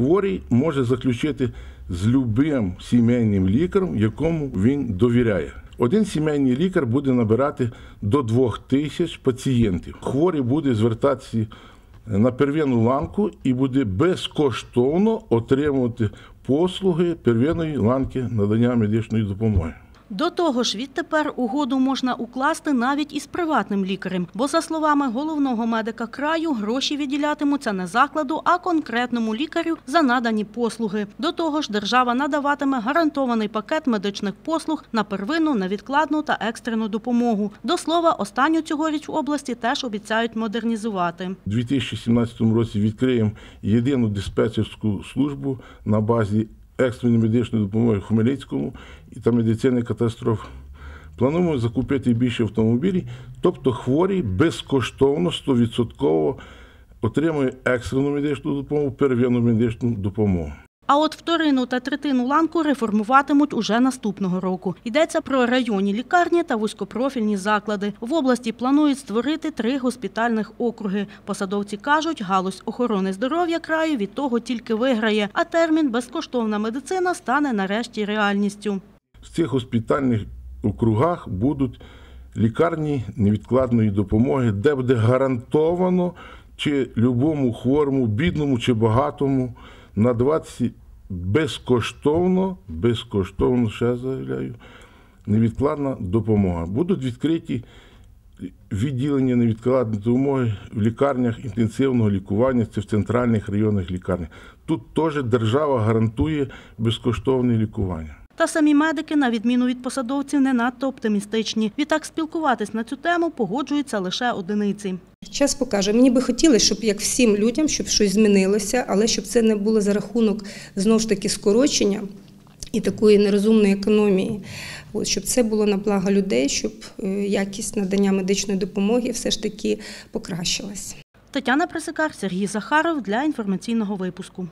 хворий може заключити з любим сімейним лікарем, якому він довіряє. Один сімейний лікар буде набирати до двох тисяч пацієнтів. Хворий буде звертатися на первинну ланку і буде безкоштовно отримувати послуги первинної ланки надання медичної допомоги. До того ж, відтепер угоду можна укласти навіть із приватним лікарем, бо, за словами головного медика краю, гроші відділятимуться не закладу, а конкретному лікарю за надані послуги. До того ж, держава надаватиме гарантований пакет медичних послуг на первинну, невідкладну та екстрену допомогу. До слова, останню цьогоріч в області теж обіцяють модернізувати. У 2017 році відкриємо єдину диспетчерську службу на базі екстреної медичної допомоги Хмельницькому і та медицини катастроф. Плануємо закупити більше автомобілів, тобто хворі безкоштовно 100% отримує екстрену медичну допомогу, первинну медичну допомогу. А от вторину та третину ланку реформуватимуть уже наступного року. Йдеться про районні лікарні та вузькопрофільні заклади. В області планують створити три госпітальних округи. Посадовці кажуть, галузь охорони здоров'я краю від того тільки виграє, а термін безкоштовна медицина стане нарешті реальністю. В цих госпітальних округах будуть лікарні невідкладної допомоги, де буде гарантовано чи любому хворому, бідному чи багатому надаватися безкоштовно, безкоштовно, ще заявляю, невідкладна допомога. Будуть відкриті відділення невідкладної допомоги в лікарнях інтенсивного лікування, це в центральних районних лікарнях. Тут теж держава гарантує безкоштовне лікування. Та самі медики, на відміну від посадовців, не надто оптимістичні. Відтак спілкуватись на цю тему погоджуються лише одиниці. Час покаже. Мені би хотілося, щоб як всім людям, щоб щось змінилося, але щоб це не було за рахунок знову ж таки скорочення і такої нерозумної економії. От, щоб це було на благо людей, щоб е, якість надання медичної допомоги все ж таки покращилась. Тетяна Присикар, Сергій Захаров для інформаційного випуску.